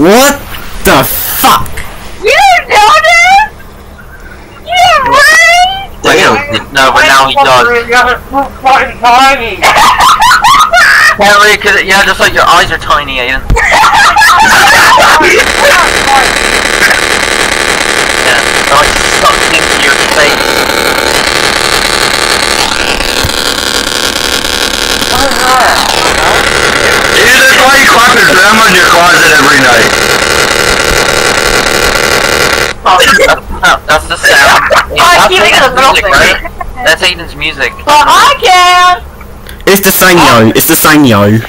What the fuck? You know this? You right? Damn. No, but now he does. fucking tiny. Henry, cause, yeah, just like your eyes are tiny, Aiden. Yeah, they're like sucked into your face. Dude, that's why you clap your grandma in your closet every night. No, that's the sound. Oh, oh, I That's keep Aiden's music, right? That's Aiden's music. Well, I can. It's the Sanyo. It's the Sanyo.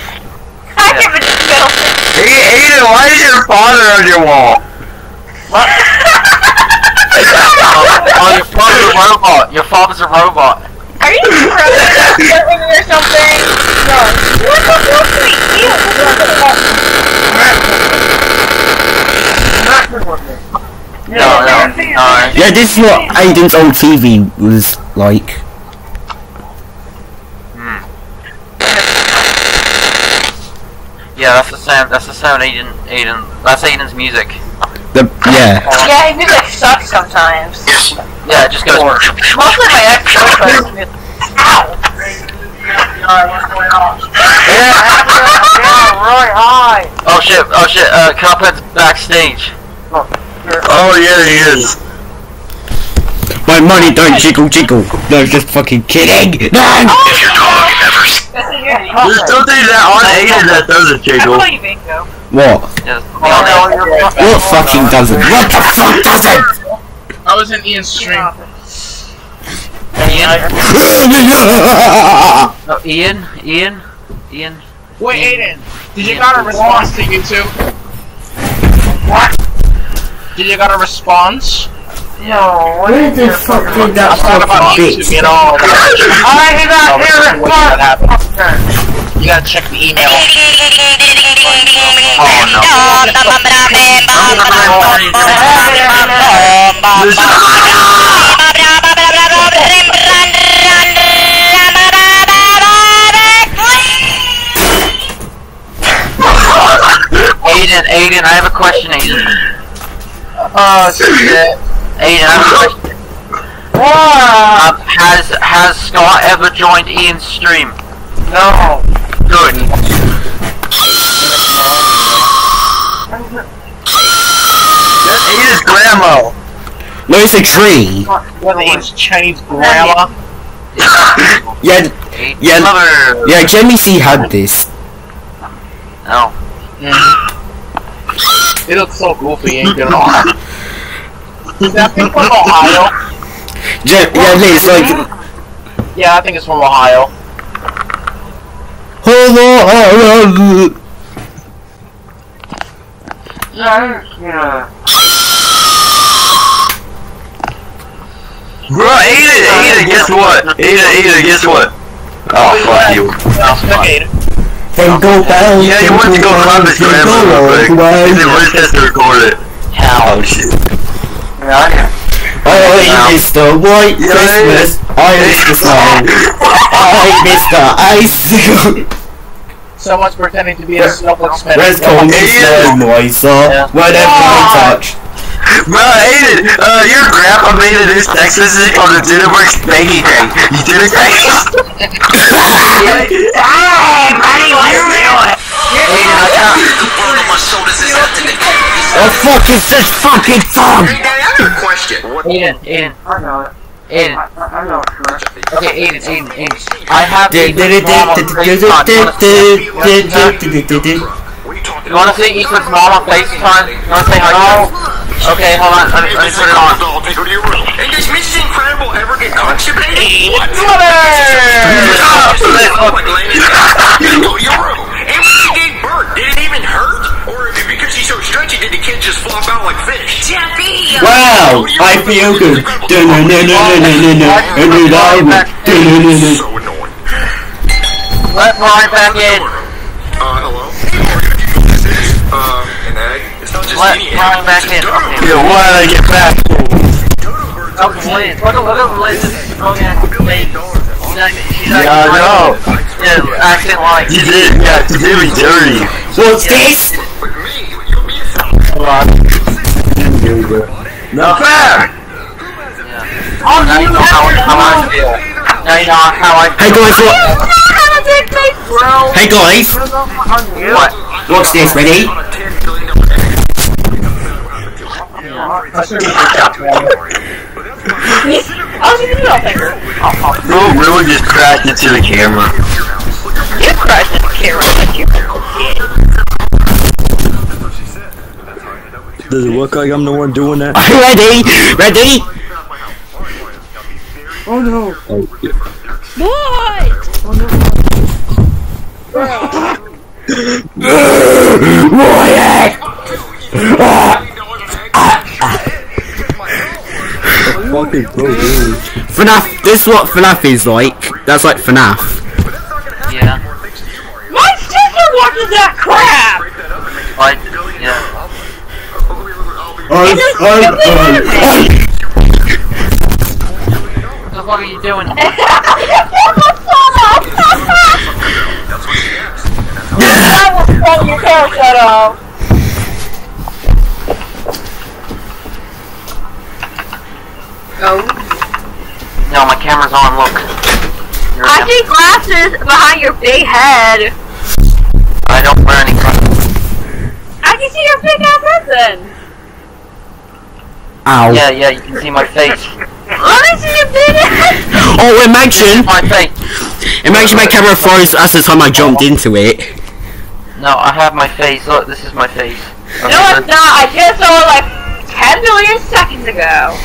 I give it a middle Hey, Aiden, why is your father on your wall? Oh, oh, your father's a robot. Your father's a robot. Are you frozen or something? No. What the fuck do we No, no, no. Yeah, this is what Aiden's old TV was like. Hmm. Yeah, that's the sound. That's the sound. Aiden, Aiden. That's Aiden's music. The yeah. Yeah, his music sucks sometimes. Yeah, it just goes. Mostly my ex-girlfriend. Ow! Yeah, really high. Oh shit! Oh shit! Uh, Cuphead's backstage. Oh, yeah, he is. My money don't jiggle jiggle. No, just fucking kidding. No. If your dog ever... There's something that on Aiden that doesn't jiggle. What? Just, What fucking doesn't? What the fuck doesn't? I was in Ian's stream. Ian. Oh, Ian. Ian. Ian. Wait, Aiden, did you got a response to YouTube? What? Did you got a response? No, Where the fuck did that I thought about fucking YouTube, bitch? you know. I did not hear Wait, that it. happened. You gotta check the email. Oh no. Aiden, Aiden, I have a question, Aiden. Oh shit. Aiden, I have a question. What? Um, has has Scott ever joined Ian's stream? No. Good. That's Aiden's grandma. No, it's a tree. What Ian's Chinese grandma? Yeah, Yeah. mother. yeah. Jimmy C had this. Oh. No. It looks so goofy, ain't gonna lie. Is that thing from Ohio? Yeah, yeah, it's like. Yeah, I think it's from Ohio. Hello. Bro, eat it. guess what? Eat it, eat it, guess what? Oh, fuck you. Okay. Jingle bells. Yeah, you went to go climb his grandma real quick. Is this to record it? Oh, shit. I the white Yeah, Christmas. I miss the snow. I miss the icicle. Someone's pretending to be a snowflake Res call me Yeah. snow moiser. Whenever I touch. Bro, Aiden, uh, your grandpa made a new text message on the Dinnerworks Banky thing. You did it, Hey, buddy, what are you doing? Aiden, I can't. Oh fuck is this fucking song? Aiden, Aiden. Aiden. Okay, Aiden, Aiden, Aiden. I have Ethan's mom on FaceTime. You wanna see Ethan's mom on FaceTime? You wanna say hi to her? Okay, hold on. Let me, let me put it on. And does Mrs. Incredible ever get constipated? What? Go to your room. Or she's so stretchy, did the kid just flop out like fish? Jeffy! Wow, I feel good. So annoying. Let Ryan back in. Uh, hello? This is, uh, an egg. It's not just Let any egg. Ryan back in. dodo Okay. why did I get back? Dodo birds Oh, are Liz. Look at, look at Liz. Oh, yeah. Wait. She's acting, she's Yeah, I acting know. like, yeah, acting like. You did, yeah, you did me dirty. What's this? But me, you'll be a Not fair! Oh, now you know how, how I feel. Now you know how I Hey guys, what? Have a dick face, bro. Hey guys, What? watch this. Ready? I was even middle finger. Bro really just crashed into the camera. You crushed the camera. Does it look like I'm the one doing that? Ready? Ready? Oh, yeah. Riot! Fucking bro, dude. FNAF, this is what FNAF is like. That's like FNAF. Yeah. My sister watches that crap. Like, yeah. Oh, What the fuck are you doing? I will cut your hair shut off. Oh. No, my camera's on, look. Here I we see glasses behind your big head. I don't wear any glasses. I can see your big ass head then. Ow. Yeah, yeah, you can see my face. Let see your big head. Oh, imagine, My face. imagine my camera froze as the time I jumped into it. No, I have my face. Look, this is my face. Okay, No, it's good. not. I just saw it like 10 million seconds ago.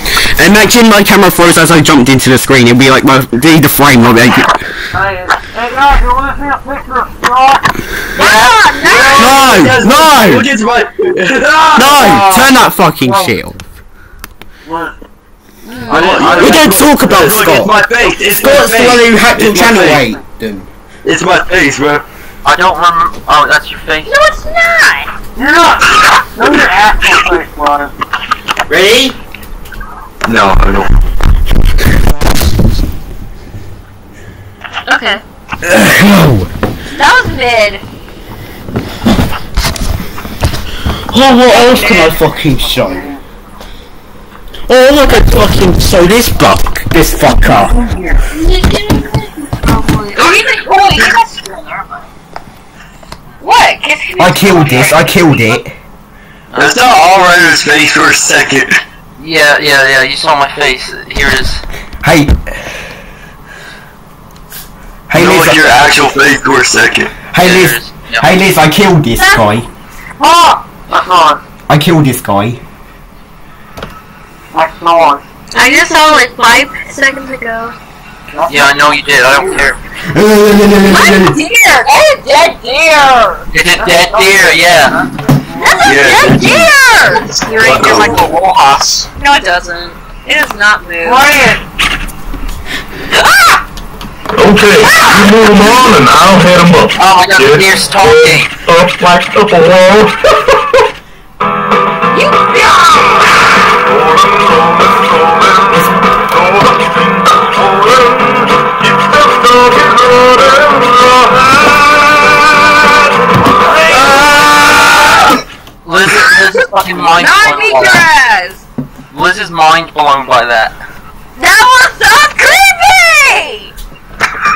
Imagine my camera froze as I jumped into the screen. It'd be like my the, the frame of it. Ah, No, no, Look, it's my. no! Turn that fucking shit off. We don't talk about it's Scott. my face. It's my Scott's the one who face. hacked your It's my channel face. Them. It's my face, bro. I don't remember. Oh, that's your face. No, it's not. You're Ready? No, I don't. Okay. That was mid. Oh, what else can I fucking show? Oh, look at fucking so this buck, this fucker. What? I killed this. I killed it. I saw all right in his face for a second. Yeah, yeah, yeah. You saw my face. Here it is. Hey. Hey you know Liz, like your I, actual face for a second. hey Yeah, here Liz, it is. Yeah. hey Liz, I killed this guy. Oh. I killed this guy. I just saw like five seconds ago. Yeah, I know you did. I don't care. What deer? That's a dead deer. It's a dead deer. Yeah. That's a Yeah. dead deer. You're in here like a Rojas. No, it doesn't. It does not move. Ah! Okay, you move them on and I'll hit them up. Oh my god, the deer's talking. Up like up a wall. Liz, is- Liz is fucking mind blown me, by that. Chris. Liz is mind blown by that. That was so creepy.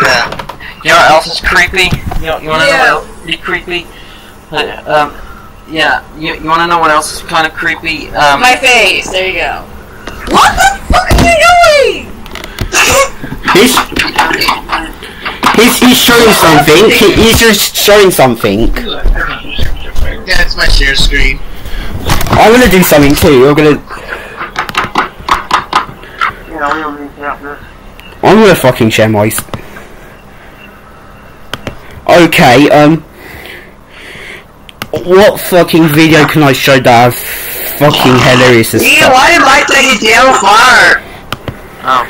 Yeah. You know what else is creepy? You know, you wanna know what else is creepy? Uh, Um, yeah, you, you wanna know what else is kind of creepy? Um, My face. There you go. What the fuck are you doing? He's he's he's showing something. He, he's just showing something. Yeah, it's my share screen. I'm gonna do something too. I'm gonna. Yeah, we'll recap this. I'm gonna fucking share my. Okay, um. What fucking video can I show that is fucking hilarious as fuck? why am I take it down fire? oh,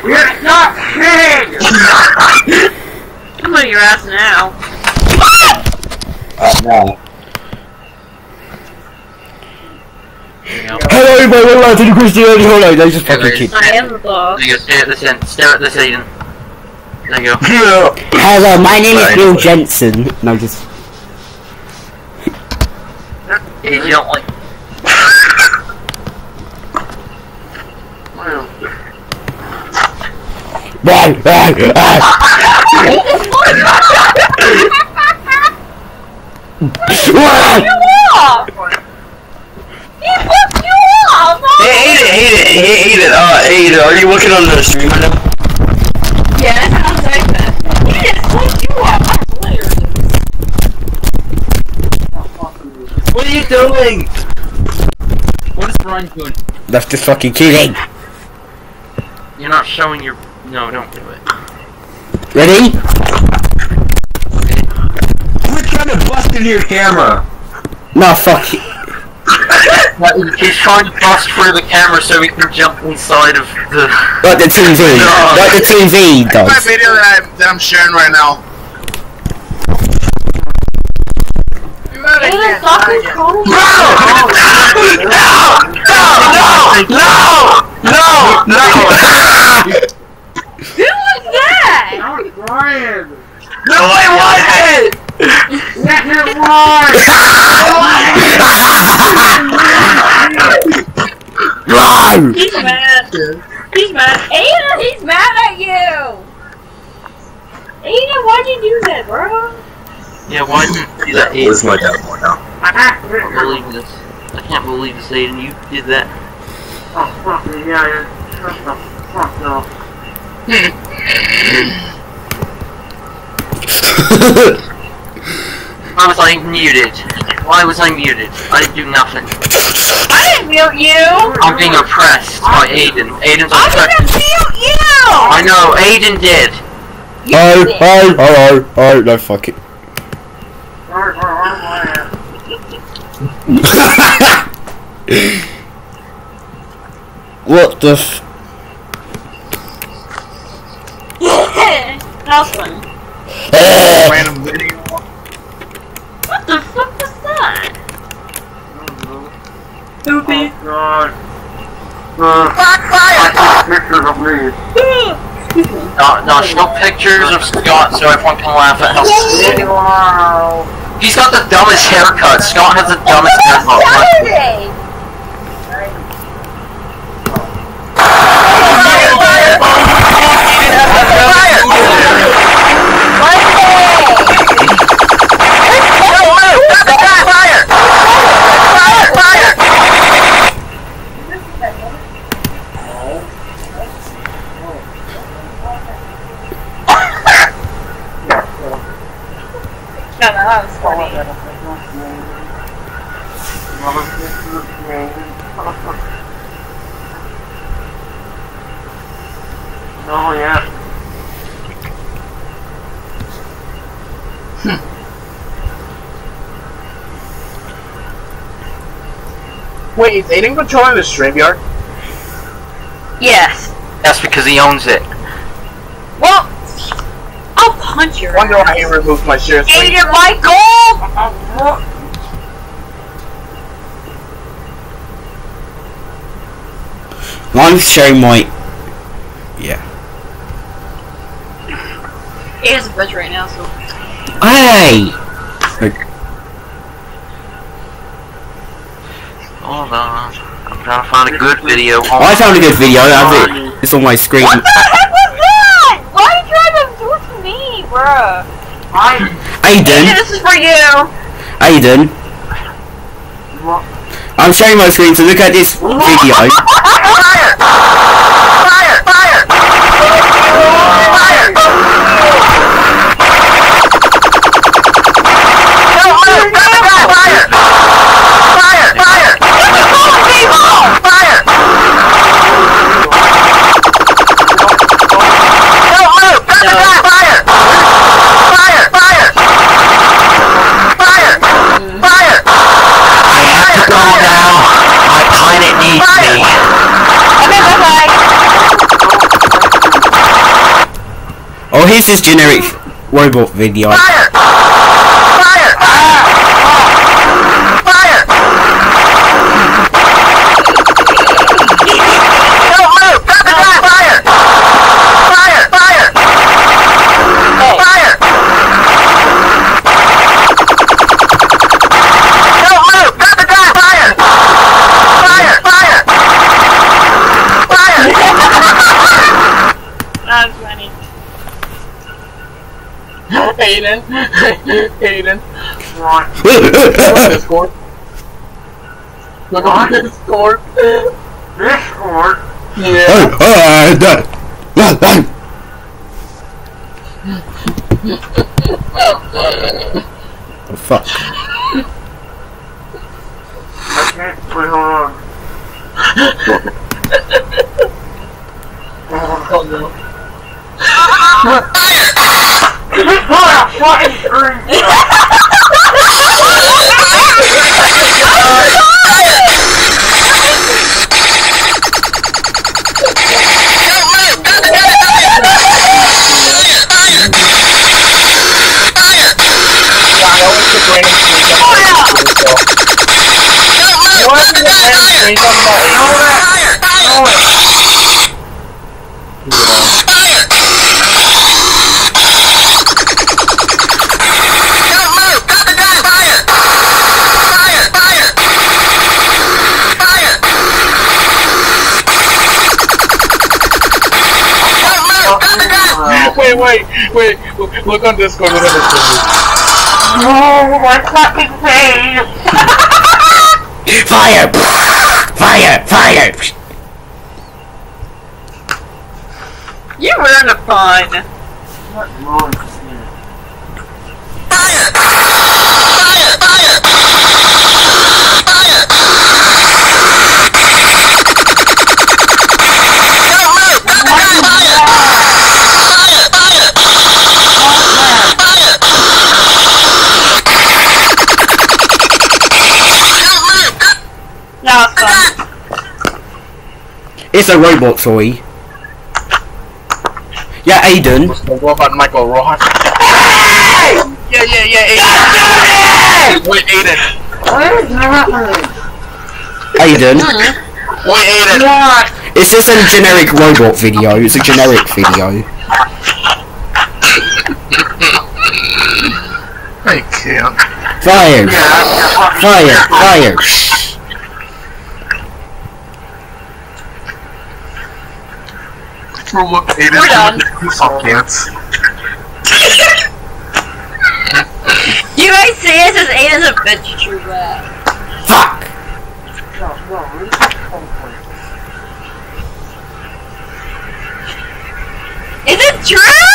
I'm on your ass now. Hello, everybody, welcome to the Christian. Holiday. They just fucking keep. I am the boss. There you go, stare at this end. Stare at the end. There you go. Hello, my name is Bill Jensen. No, just. You don't like. Run, run, run! What? You off! Hey, Aiden, Aiden, hey, Aiden, uh, Aiden, are you working on the stream right now? Yeah, that sounds like that. He just fucked you off. What are you doing? What is Brian doing? That's just fucking kidding. You're not showing your. No, don't do it. Ready? We're trying to bust into your camera. No, fuck it. He's trying to bust through the camera so he can jump inside of the. Like the TV. Like the TV My video that, I, that I'm sharing right now. Aiden, stop controlling No! No! No! No! Who was that? No, I wasn't! Run! He's mad. He's mad. Aiden, he's mad at you. Aiden, why'd you do that, bro? Yeah, why didn't you do that, Where's Aiden? my download now? I can't believe this. I can't believe this, Aiden. You did that. Why was I muted? Why was I muted? I didn't do nothing. I didn't mute you. I'm being oppressed by Aiden. Aiden's I oppressed. didn't mute you. I know, Aiden did. You Oh, did. oh, oh, oh, oh, no, fuck it. what the f- that was funny. Random video. What the fuck was that? Stupid. No, no, show pictures of Scott so everyone can laugh at how He's got the dumbest haircut. Scott has the dumbest haircut. Saturday. No, no, that was funny. Oh yeah. Hmm. Wait, is Aiden controlling the StreamYard? Yes. That's because he owns it. Well, I'll punch your Wonder why he removed my share screen. Aiden Michael! I'm showing my. Aiden's a bitch right now, so. Hey! Hold on. I'm trying to find a good video. Hold I on. found a good video. I have it. It's on my screen. What the heck was that? Why did you have to do it to me, bruh? Aiden, Aiden, this is for you. Aiden. What? I'm sharing my screen, so look at this video. I have to go now. My planet needs me. Okay, bye bye. Oh, here's this generic robot video. Aiden. Aiden. Look on Discord. Look on Discord. Discord? Yeah. Oh, fuck. I can't hold on. Oh no. Fucking screen! Yeah, I always pick random screens up. So. What is the random Wait, wait, wait. Look on Discord. Look on Discord. Oh, my fucking face! Fire! Fire! Fire! You ruined the fun. No, It's a robot toy. Yeah, Aiden. The robot Michael Rojas. Yeah, yeah, yeah, Aiden. Wait, Aiden. Aiden. Wait, Aiden. It's just a generic robot video. It's a generic video. I can't. Fire! Fire! Fire! Bro, look, Aiden. We're done. Fuck dance. You guys see this as Aiden's a bitch true that. Fuck! Is it true?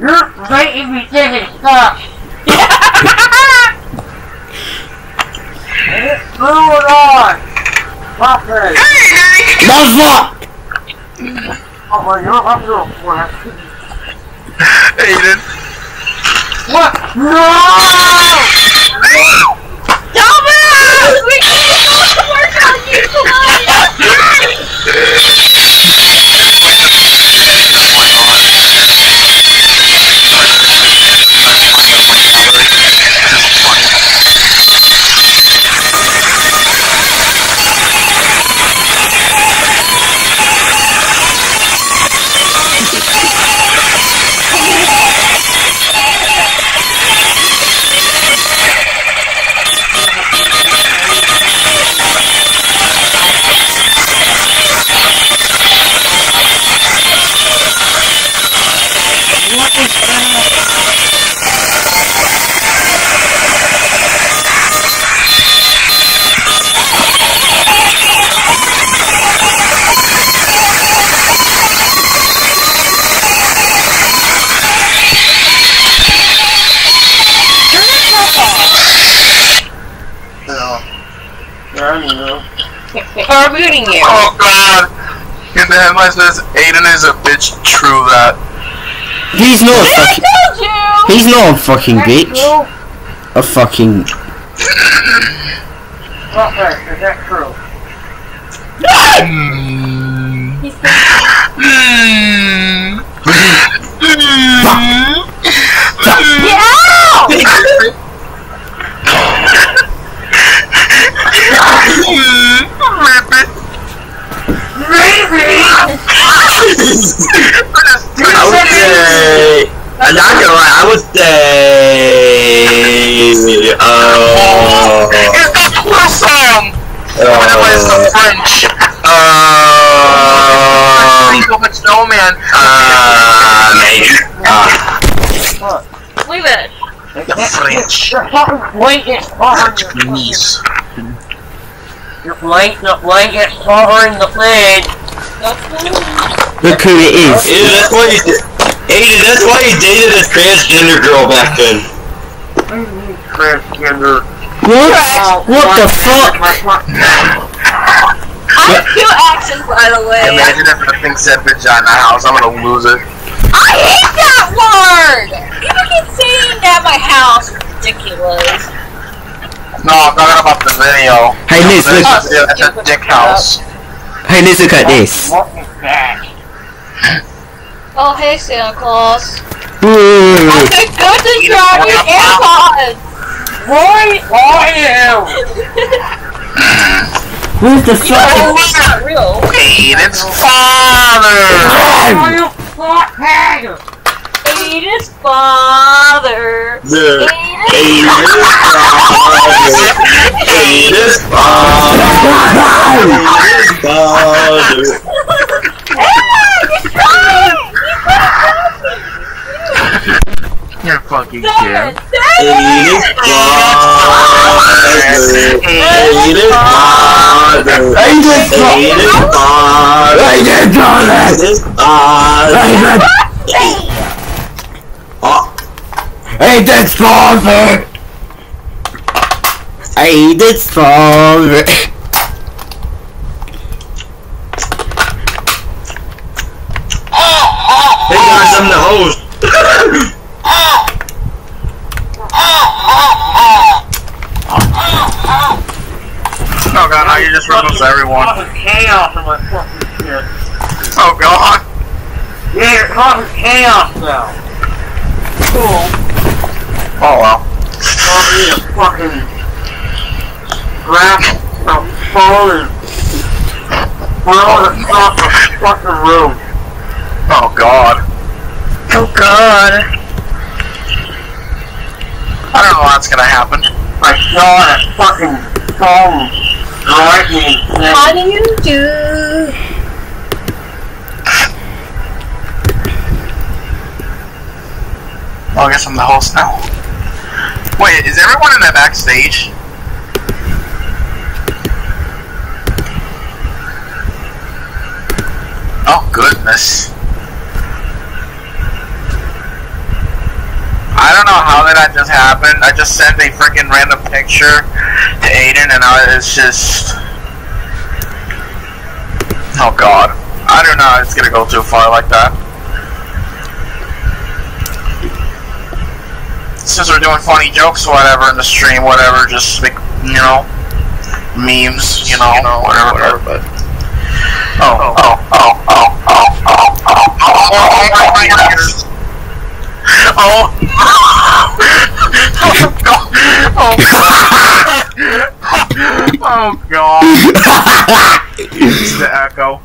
You're making me think it's stuff! It on! Motherfuck! Oh my, up your flat. Aiden. What? No! Dumbass! We can't go to work on you tonight! He's not a fucking. told you! He's not a fucking bitch. A fucking. Okay, is that true? Hmm. Hmm. Mm. He's Yeah! I would say, I'm not gonna lie, I would say, uh, Is that Twosome? Otherwise, the Uh, French. Um. Stupid snowman. Uh, maybe. Uh, Leave it. the French. Your fucking blanket covering Niece. your blanket, the blanket covering the thing. Look who it is. Aiden, that's why you did. Aiden, that's why you dated a transgender girl back then. Transgender. What? What the fuck? I have two actions, by the way. Imagine if the thing said vagina house. I'm gonna lose it. I hate that word! People keep saying that at my house. Ridiculous. No, I'm talking about the video. Hey, Liz, look. That's the, dick house. Hey, Liz, look at this. What is that? Oh, hey, Santa Claus. Ooh. Okay, good to drive your AirPods! Why are you? What the Oh, fuck? it's not real. Aiden's father! Are you fuck Hate father. Yeah. Father. Hate father. Hate father. You're fucking kidding. Father. Hate father. Hate father. Hate father. Hate father. Aiden's father. Aiden's father. Hey guys, I'm the host. Oh god, now you just reference everyone. Fucking chaos in my fucking shit. Oh god. Yeah, you're causing chaos now. Cool. Oh well. I'll need a fucking grab a phone and throw it across the fucking room. Oh god. Oh god. I don't know what's gonna happen. I saw that fucking phone lightning How do you do? Well, I guess I'm the host now. Wait, is everyone in the backstage? Oh goodness. I don't know how that just happened. I just sent a freaking random picture to Aiden and I, it's just... Oh god. I don't know it's gonna go too far like that. Since we're doing funny jokes or whatever in the stream, whatever, just make, you know, memes, you know, whatever, whatever, but. Oh, oh, oh, oh, oh, oh, oh, oh, oh, my ears. Oh. Oh, God. Oh, God. It's the echo.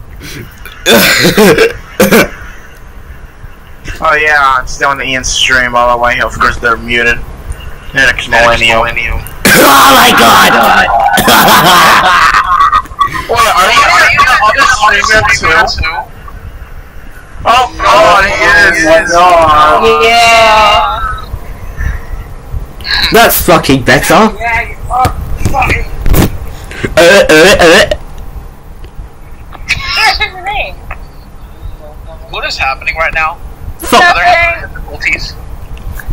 Oh yeah, it's down the Ian stream all the way. Of course, they're muted. Next millennium. Oh my god! What, are you, are you the other streamer too? Oh god, he is. Yeah. That's fucking better. Yeah, you fucking Uh, uh, uh. What's his name? What is happening right now? Fuck. Are there any difficulties?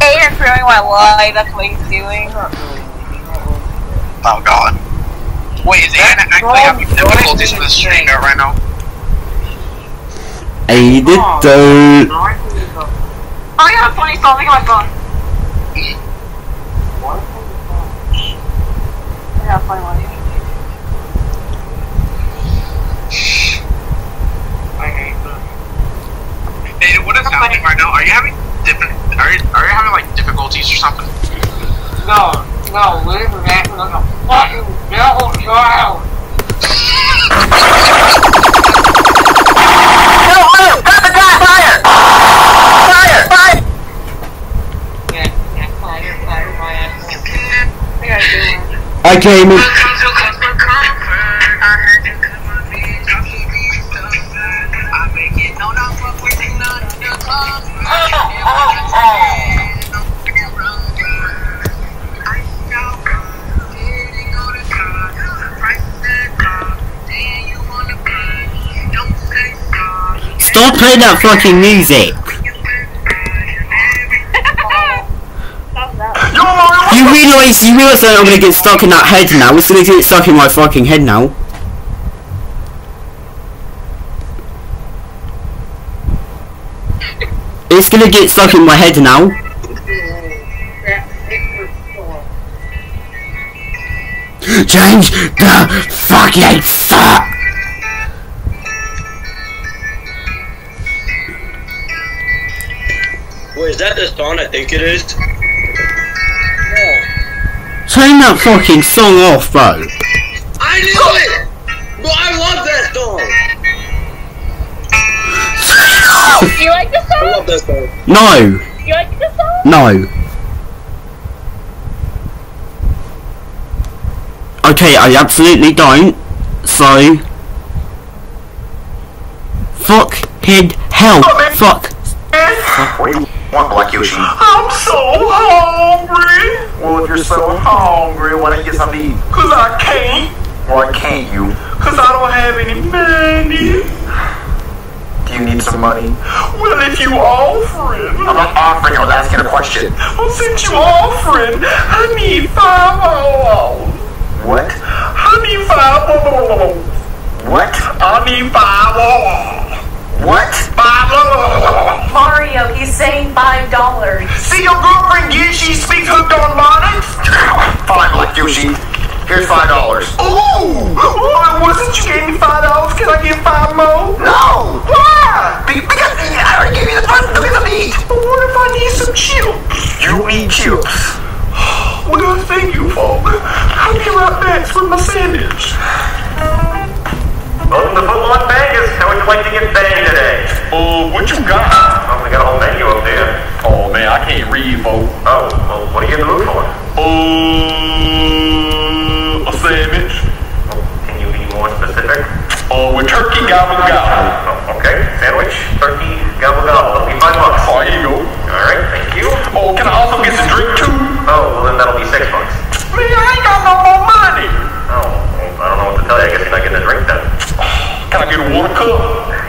Aiden's ruining my life. That's what he's doing. Oh god. Wait, is Aiden actually having difficulties with the stream right now? Aiden don't. I got a funny song. Look at my phone. I got a funny one. Aiden, what is happening right now? Are you having different? Are you are you having like difficulties or something? No, no, Liz is acting like a fucking devil child. Yeah, yeah, fire, fire, my ass. I came in. Stop playing that fucking music. You realise you realise that I'm gonna get stuck in that head now. It's gonna get stuck in my fucking head now. It's gonna get stuck in my head now. Change the fucking fuck. That the song I think it is? Turn that fucking song off, bro. I knew it! Bro, I love that song! You like this I song? love that song. No, You like this song? no. Okay, I absolutely don't. So, fuck head hell. Oh, fuck. What Black Yoshi? I'm so hungry. Well, if you're so hungry, why don't you get something to eat? Cause I can't. Why can't you? Cause I don't have any money. Do you need some money? Well, if you offer it. I'm not offering, I was asking a question. Well, since you offering, I need five dollars. What? I need five dollars. What? I need five dollars. What? Five dollars. Mario, he's saying five dollars. See your girlfriend Yoshi speaks hooked on bonnets? Fine, Black Yoshi. Here's five dollars. Ooh! Why wasn't you gave me five dollars? Can I get five more? No! Why? Be- Because I already gave you the first to get some eat. But what if I need some chips? You eat chips. Well, thank you, folk. I'll be right back with my sandwich. Welcome to Footlock Vegas. How would you like to get banged today? Uh, what you got? Oh, we got a whole menu up there. Oh, man, I can't read, folks. Oh, well, what are you in the mood for? Uh, a sandwich. Can you be more specific? Oh, with turkey gobble gobble. Oh, okay, sandwich, turkey, gobble gobble. That'll be five bucks. Oh, here you go. All right, thank you. Oh, can I also get some drink too? Oh, well then that'll be six bucks. Man, I ain't got no more money. Oh, well, I don't know what to tell you. I guess you're not getting a drink then. Can I get a water cup?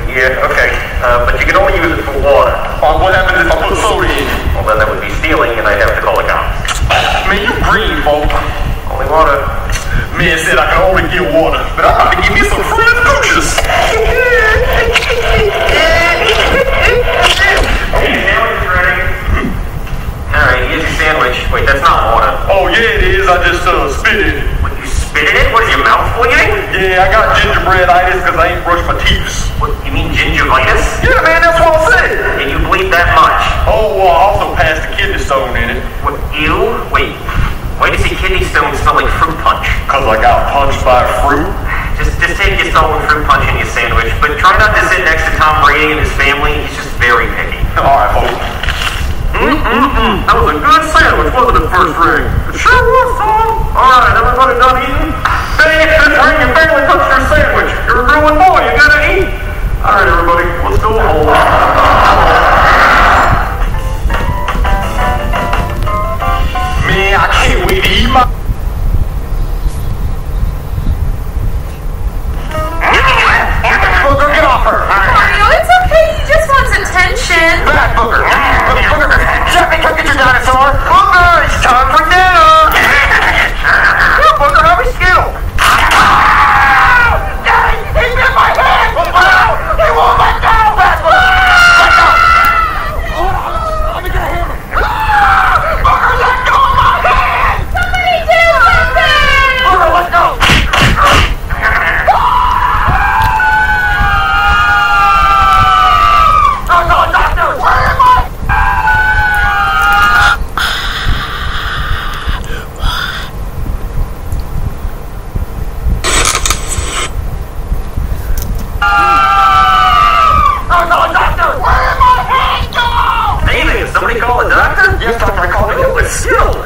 Yeah, okay. Uh, but you can only use it for water. Uh, what happens if I put soda in it? Well, then that would be stealing, and I'd have to call the cops. Man, you green, folk. Only water. Man said I can only get water, but I'm about to give me some fruit gooches. okay, sandwich ready. Alright, here's your sandwich. Wait, that's not water. Oh, yeah, it is. I just uh, spit it. Spit in it? What is your mouth bleeding? Yeah, I got gingerbreaditis because I ain't brushed my teeth. What, you mean gingivitis? Yeah, man, that's what I said. And you bleed that much? Oh, well, I also passed the kidney stone in it. What, you? Wait, why does your kidney stone smell like fruit punch? Because I got punched by fruit. Just, just take your stolen fruit punch in your sandwich, but try not to sit next to Tom Brady and his family. He's just very picky. All right, folks. Mm-mm-mm. That was a good sandwich, wasn't it, first ring? It sure was, Tom. All right, everybody done eating? Dang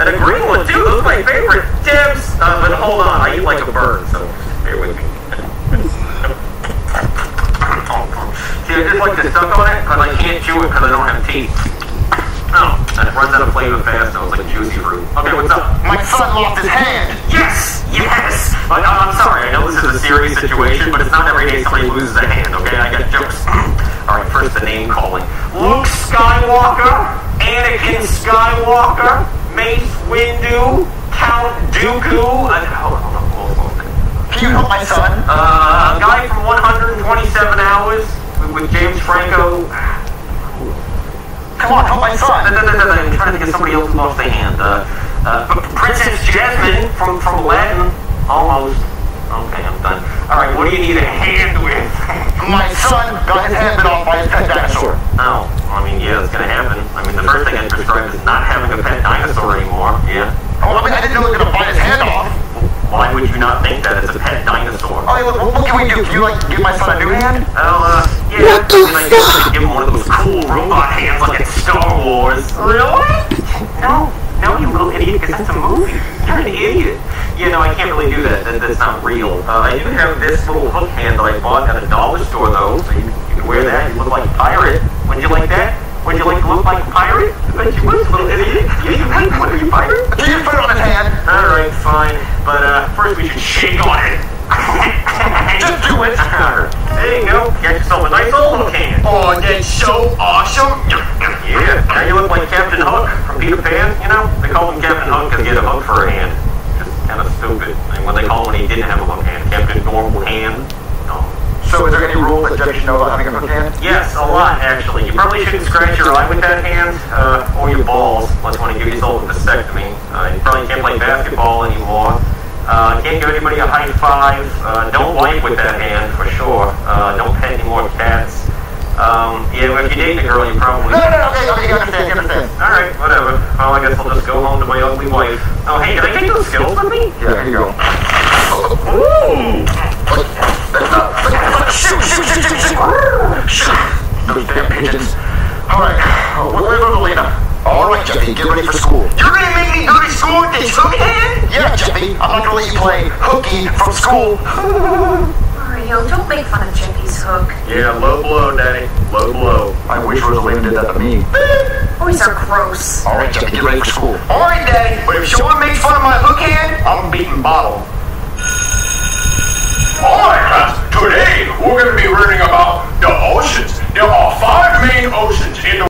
And a green one, too. Those are my favorite dips. Uh, but hold on, I eat like a bird, so bear with me. See, I just like to suck on it, because I can't chew it because I don't have teeth. Oh, that runs out of flavor fast. so it's like juicy fruit. Okay, what's up? My son lost his hand. Yes, yes. I'm, I'm sorry. I know this is a serious situation, but it's not every day somebody loses a hand. Okay, I got jokes. All right, first the name calling. Luke Skywalker, Anakin Skywalker, Mace Windu, Count Dooku, hold on. Can you help my son? Uh, a guy from 127 Hours with, with James Franco. Come on, help my son. No, no, no, I'm trying to get somebody else who lost their hand. Uh, uh, Princess Jasmine from, from Aladdin. Almost. Okay, I'm done. Alright, what do you need a hand with? My son got his hand bit off by his pet dinosaur. Oh, I mean, yeah, it's gonna happen. I mean, the first thing I'd prescribe is not having a pet dinosaur anymore. Yeah. Oh, I mean, I didn't know he was gonna bite his hand off. Why would you not think that it's a pet dinosaur? Oh, what, what can we do? Can you, like, give my son a new hand? Well, uh, yeah, I mean, I guess I give him one of those cool robot hands like in Star Wars. Really? No, no, you little idiot, because that's a movie. You're an idiot. You know, I can't really do that. that that's not real. Uh, I do have this little hook hand that I bought at a dollar store, though, so you, you can wear that. You look like a pirate. Would you like that? Would you like to look like a pirate? I bet you would, little idiot. You you of you pirate? Can you put it on his hand? Alright, fine. But, uh, first we should shake on it. Just do it. There you go. Get yourself a nice old hand. Oh, that's so awesome. Yeah, now you look like Captain Hook from Peter Pan, you know? They call him Captain Hook because he had a hook for a hand. Just kind of stupid. And when they call him when he didn't have a hook hand, Captain Normal Hand. So is there any rule that Judge about having a hook hand? Yes, a lot actually. You probably shouldn't scratch your eye with that hand, uh, or your balls, unless you want to give yourself a vasectomy. Uh, you probably can't play basketball anymore. Uh, can't give anybody a high five. Uh, don't wipe with that hand for sure. Uh, don't pet any more cats. Um, yeah, if you're dating a girl, you probably. No, no, no, okay, okay, you understand, you understand. Alright, whatever. Well, I guess I'll just go home to my ugly wife. Oh, hey, did I take those skills with me? Yeah, here you go. Ooh! Shoot, shoot, shoot, shoot, shoot. Shoot. Those damn pigeons. All right, we're going to All right, Jeffy, get ready for school. You're gonna make me go to school with this hook hand? Yeah, Jeffy, I'm not to let you play hooky from school. Mario, don't make fun of Jeffy's hook. Yeah, low blow, Daddy. Low blow. I wish Rosalina did that to me. Boys are gross. All right, Jeffy, get ready for school. All right, Daddy. But if someone makes fun of my hook hand, I'm beating bottle. Alright. Today we're going to be learning about the oceans. There are five main oceans in the